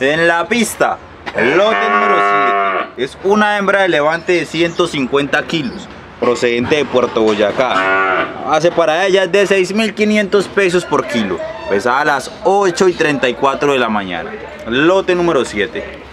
En la pista, lote número 7 es una hembra de levante de 150 kilos, procedente de Puerto Boyacá. Hace para ella de 6.500 pesos por kilo, pesada a las 8 y 34 de la mañana. Lote número 7.